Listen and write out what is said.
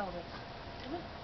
gaude.